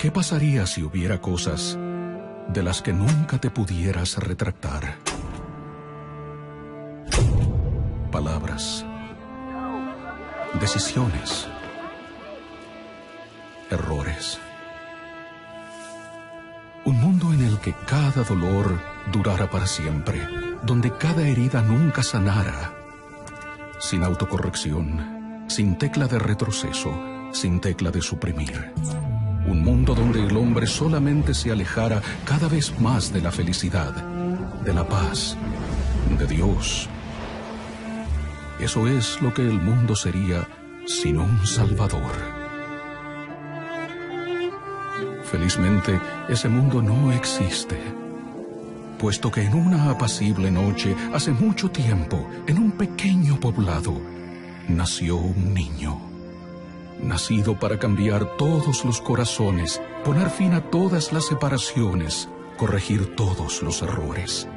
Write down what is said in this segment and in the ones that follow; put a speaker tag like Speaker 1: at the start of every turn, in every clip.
Speaker 1: ¿Qué pasaría si hubiera cosas de las que nunca te pudieras retractar? Palabras, decisiones, errores. Un mundo en el que cada dolor durara para siempre, donde cada herida nunca sanara, sin autocorrección, sin tecla de retroceso, sin tecla de suprimir. Un mundo donde el hombre solamente se alejara cada vez más de la felicidad, de la paz, de Dios. Eso es lo que el mundo sería sin un Salvador. Felizmente, ese mundo no existe, puesto que en una apacible noche, hace mucho tiempo, en un pequeño poblado, nació un niño nacido para cambiar todos los corazones, poner fin a todas las separaciones, corregir todos los errores.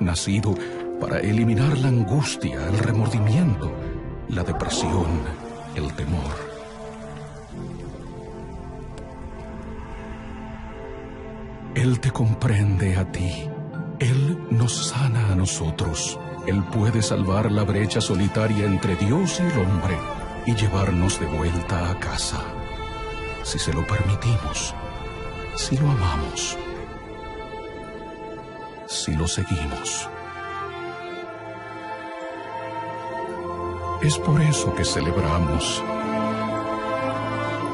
Speaker 1: Nacido para eliminar la angustia, el remordimiento, la depresión, el temor. Él te comprende a ti. Él nos sana a nosotros. Él puede salvar la brecha solitaria entre Dios y el hombre y llevarnos de vuelta a casa, si se lo permitimos, si lo amamos, si lo seguimos. Es por eso que celebramos,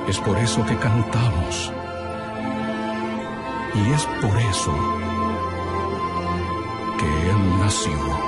Speaker 1: es por eso que cantamos, y es por eso que Él nació.